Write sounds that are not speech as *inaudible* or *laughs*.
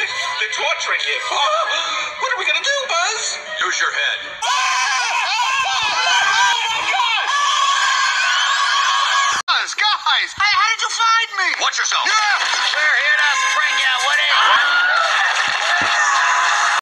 They're torturing him. *laughs* Oh, what are we gonna do, Buzz? Use your head. Guys, guys, how did you find me? Watch yourself. Yeah.